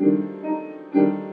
Música